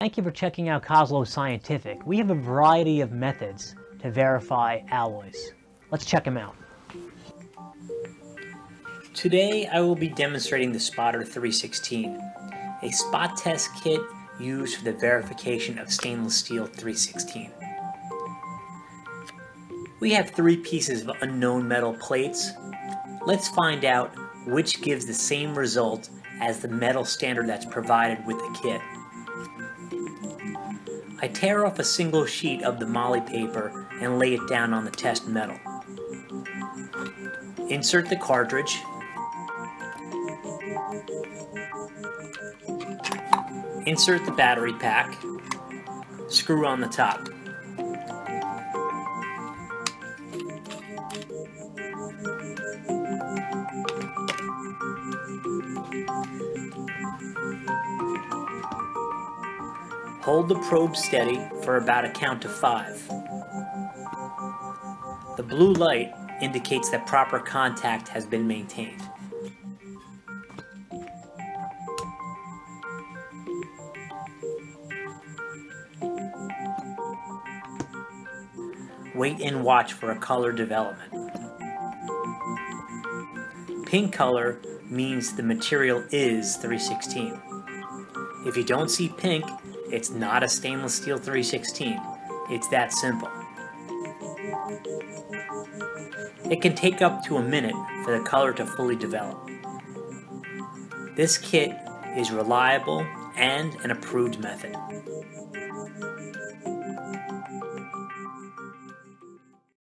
Thank you for checking out Koslow Scientific. We have a variety of methods to verify alloys. Let's check them out. Today I will be demonstrating the Spotter 316, a spot test kit used for the verification of stainless steel 316. We have three pieces of unknown metal plates. Let's find out which gives the same result as the metal standard that's provided with the kit. I tear off a single sheet of the moly paper and lay it down on the test metal. Insert the cartridge. Insert the battery pack. Screw on the top. Hold the probe steady for about a count of five. The blue light indicates that proper contact has been maintained. Wait and watch for a color development. Pink color means the material is 316. If you don't see pink, it's not a stainless steel 316. It's that simple. It can take up to a minute for the color to fully develop. This kit is reliable and an approved method.